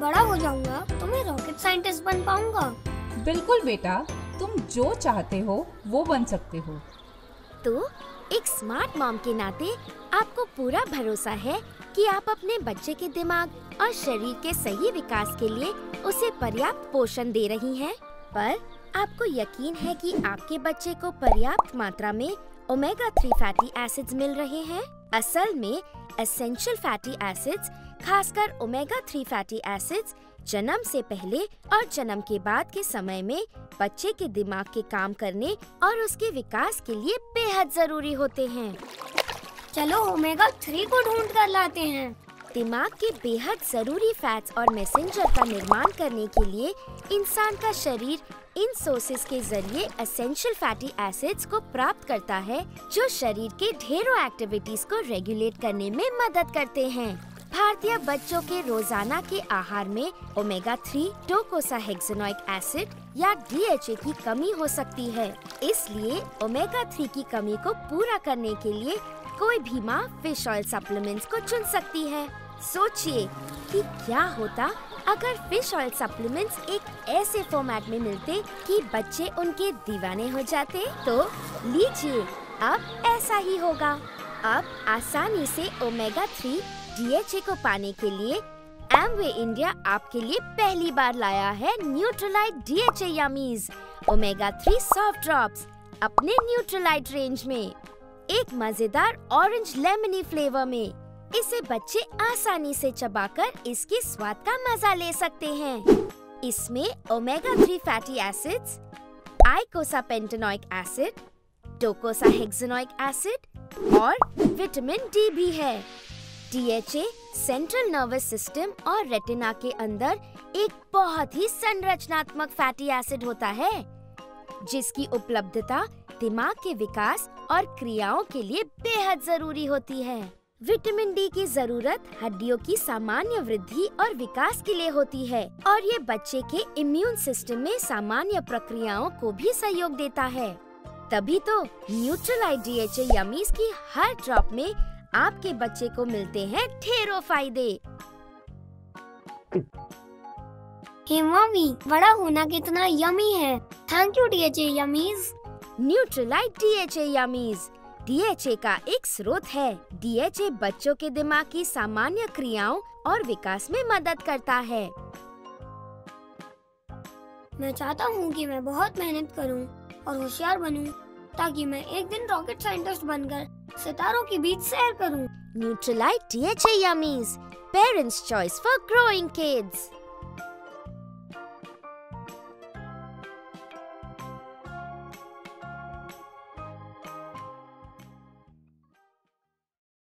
बड़ा हो जाऊँगा तो मैं रॉकेट साइंटिस्ट बन पाऊँगा। बिल्कुल बेटा तुम जो चाहते हो वो बन सकते हो। तो एक स्मार्ट मॉम के नाते आपको पूरा भरोसा है कि आप अपने बच्चे के दिमाग और शरीर के सही विकास के लिए उसे पर्याप्त पोषण दे रही हैं। पर आपको यकीन है कि आपके बच्चे को पर्याप्त मात्रा में ओमेगा थ्री फैटी एसिड्स मिल रहे हैं? असल में एसेंशियल फैटी एसिड्स खासकर ओमेगा थ्री फैटी एसिड्स जन्म से पहले और जन्म के बाद के समय में बच्चे के दिमाग के काम करने और उसके विकास के लिए बेहद ज़रूरी होते हैं। चलो ओमेगा थ्री को ढूंढ कर लाते हैं। दिमाग के बेहद ज़रूरी फैट्स और मैसेंजर का निर्माण करने के लिए इंसान का शरीर इन सोर्सेज के ज़रिए असेंशियल फैटी एसिड्स को प्राप्त करता है, जो शरीर के ढेरों एक्टिविटीज़ को रेगुलेट करने में मदद करते हैं। भारतीय बच्चों के रोज़ाना के आहार में omega three docosahexaenoic acid या डीएचए की कमी हो सकती है। इसलिए ओमेगा थ्री की कमी को पूरा करने के लिए कोई भी माँ फ़िश ऑयल सप्लीमेंट्स को चुन सकती है। सोचिए कि क्या होता अगर फ़िश ऑयल सप्लीमेंट्स एक ऐसे फॉर्मेट में मिलते कि बच्चे उनके दीवाने हो जाते? तो लीजिए, अब ऐसा ही होगा। अब आसानी से ओमेगा थ्री डीएचए को पाने के लिए एमवे इंडिया आपके लिए पहली बार लाया है Nutrilite DHA yummies omega three soft drops अपने न्यूट्रलाइट रेंज में। एक मज़ेदार ऑरेंज लेमनी फ्लेवर में। इसे बच्चे आसानी से चबाकर इसके स्वाद का मज़ा ले सकते हैं। इसमें omega three fatty acids eicosapentaenoic acid docosahexaenoic acid और विटामिन डी भी है। डीएचए सेंट्रल नर्वस सिस्टम और रेटिना के अंदर एक बहुत ही संरचनात्मक फैटी एसिड होता है, जिसकी उपलब्धता दिमाग के विकास और क्रियाओं के लिए बेहद ज़रूरी होती है। विटामिन डी की ज़रूरत हड्डियों की सामान्य वृद्धि और विकास के लिए होती है और ये बच्चे के इम्यून सिस्टम में सामान्य प्रक्रियाओं को भी सहयोग देता है। तभी तो न्यूट्रलाइट डीएचए यमीज की हर ड्रॉप में आपके बच्चे को मिलते हैं ढेरों फ़ायदे। हे मम्मी बड़ा होना कितना यमी है। Thank you D DHA yummies Nutrilite DHA yummies DHA का एक स्रोत है। डीएचए बच्चों के दिमाग की सामान्य क्रियाओं और विकास में मदद करता है। मैं चाहता हूँ कि मैं बहुत मेहनत करूँ और होशियार बनूँ ताकि मैं एक दिन रॉकेट साइंटिस्ट बनकर सितारों के बीच सैर करूँ। Nutrilite DHA yummies parents choice for growing kids